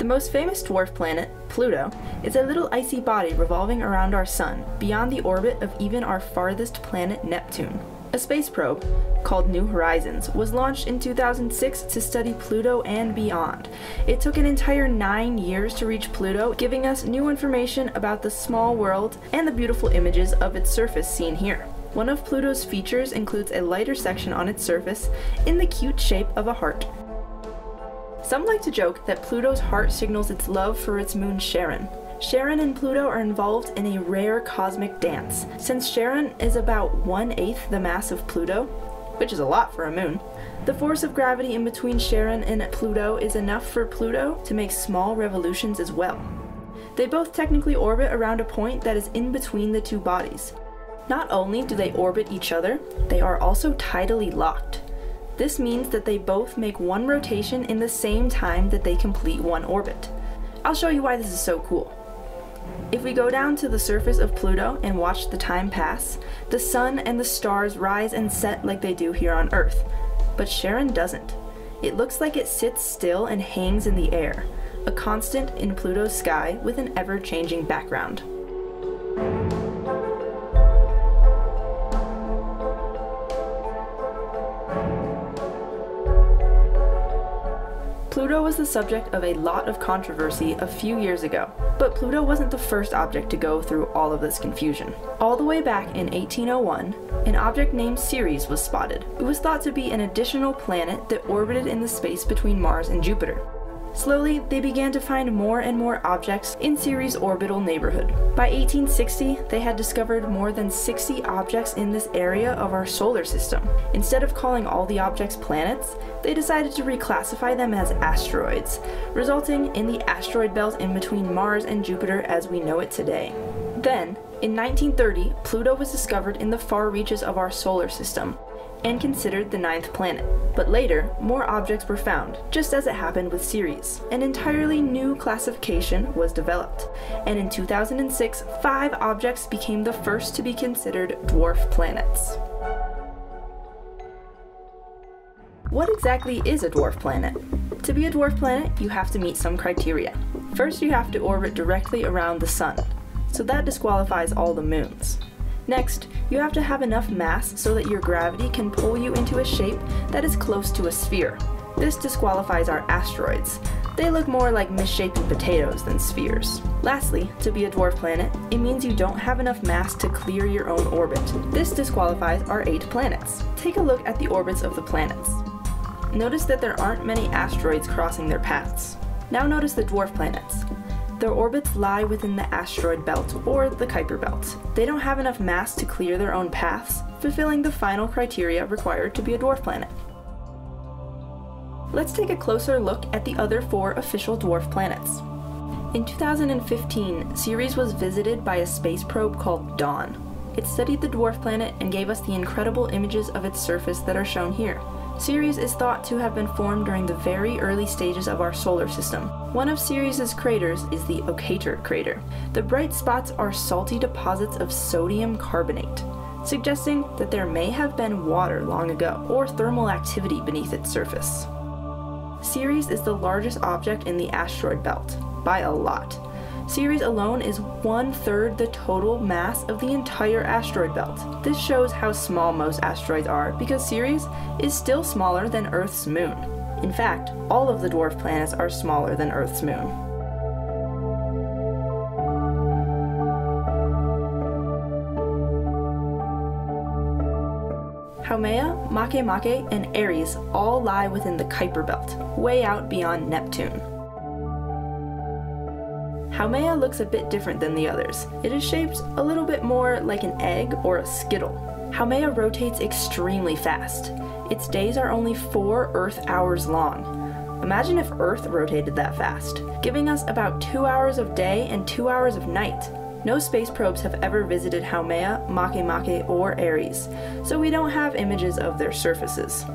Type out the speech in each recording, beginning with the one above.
The most famous dwarf planet, Pluto, is a little icy body revolving around our Sun, beyond the orbit of even our farthest planet, Neptune. A space probe, called New Horizons, was launched in 2006 to study Pluto and beyond. It took an entire nine years to reach Pluto, giving us new information about the small world and the beautiful images of its surface seen here. One of Pluto's features includes a lighter section on its surface in the cute shape of a heart. Some like to joke that Pluto's heart signals its love for its moon Charon. Charon and Pluto are involved in a rare cosmic dance. Since Charon is about one eighth the mass of Pluto, which is a lot for a moon, the force of gravity in between Charon and Pluto is enough for Pluto to make small revolutions as well. They both technically orbit around a point that is in between the two bodies. Not only do they orbit each other, they are also tidally locked. This means that they both make one rotation in the same time that they complete one orbit. I'll show you why this is so cool. If we go down to the surface of Pluto and watch the time pass, the sun and the stars rise and set like they do here on Earth. But Charon doesn't. It looks like it sits still and hangs in the air, a constant in Pluto's sky with an ever changing background. Pluto was the subject of a lot of controversy a few years ago, but Pluto wasn't the first object to go through all of this confusion. All the way back in 1801, an object named Ceres was spotted. It was thought to be an additional planet that orbited in the space between Mars and Jupiter. Slowly, they began to find more and more objects in Ceres' orbital neighborhood. By 1860, they had discovered more than 60 objects in this area of our solar system. Instead of calling all the objects planets, they decided to reclassify them as asteroids, resulting in the asteroid belt in between Mars and Jupiter as we know it today. Then, in 1930, Pluto was discovered in the far reaches of our solar system, and considered the ninth planet. But later, more objects were found, just as it happened with Ceres. An entirely new classification was developed, and in 2006, five objects became the first to be considered dwarf planets. What exactly is a dwarf planet? To be a dwarf planet, you have to meet some criteria. First, you have to orbit directly around the Sun, so that disqualifies all the moons. Next, you have to have enough mass so that your gravity can pull you into a shape that is close to a sphere. This disqualifies our asteroids. They look more like misshapen potatoes than spheres. Lastly, to be a dwarf planet, it means you don't have enough mass to clear your own orbit. This disqualifies our eight planets. Take a look at the orbits of the planets. Notice that there aren't many asteroids crossing their paths. Now notice the dwarf planets. Their orbits lie within the asteroid belt, or the Kuiper belt. They don't have enough mass to clear their own paths, fulfilling the final criteria required to be a dwarf planet. Let's take a closer look at the other four official dwarf planets. In 2015, Ceres was visited by a space probe called Dawn. It studied the dwarf planet and gave us the incredible images of its surface that are shown here. Ceres is thought to have been formed during the very early stages of our solar system. One of Ceres' craters is the Occator crater. The bright spots are salty deposits of sodium carbonate, suggesting that there may have been water long ago or thermal activity beneath its surface. Ceres is the largest object in the asteroid belt, by a lot. Ceres alone is one third the total mass of the entire asteroid belt. This shows how small most asteroids are because Ceres is still smaller than Earth's moon. In fact, all of the dwarf planets are smaller than Earth's moon. Haumea, Makemake, and Eris all lie within the Kuiper belt, way out beyond Neptune. Haumea looks a bit different than the others. It is shaped a little bit more like an egg or a skittle. Haumea rotates extremely fast. Its days are only 4 Earth hours long. Imagine if Earth rotated that fast, giving us about 2 hours of day and 2 hours of night. No space probes have ever visited Haumea, Makemake, or Eris, so we don't have images of their surfaces.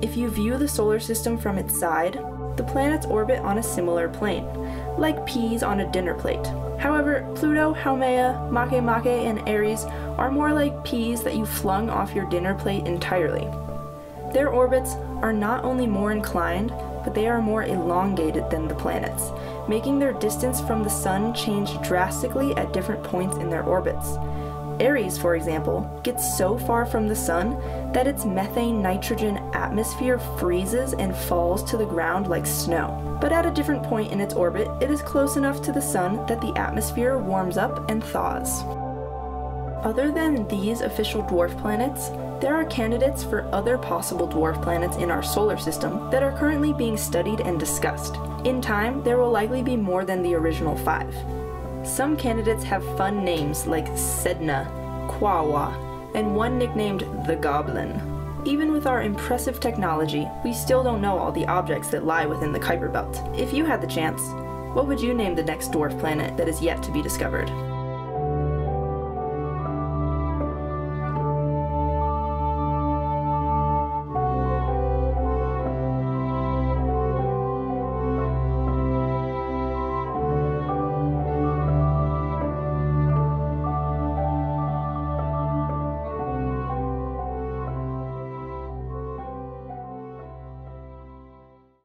If you view the solar system from its side, the planets orbit on a similar plane, like peas on a dinner plate. However, Pluto, Haumea, Makemake, and Eris are more like peas that you flung off your dinner plate entirely. Their orbits are not only more inclined, but they are more elongated than the planets, making their distance from the Sun change drastically at different points in their orbits. Eris, for example, gets so far from the Sun that its methane nitrogen atmosphere freezes and falls to the ground like snow. But at a different point in its orbit, it is close enough to the Sun that the atmosphere warms up and thaws. Other than these official dwarf planets, there are candidates for other possible dwarf planets in our solar system that are currently being studied and discussed. In time, there will likely be more than the original five. Some candidates have fun names like Sedna, Quaoar, and one nicknamed the Goblin. Even with our impressive technology, we still don't know all the objects that lie within the Kuiper Belt. If you had the chance, what would you name the next dwarf planet that is yet to be discovered?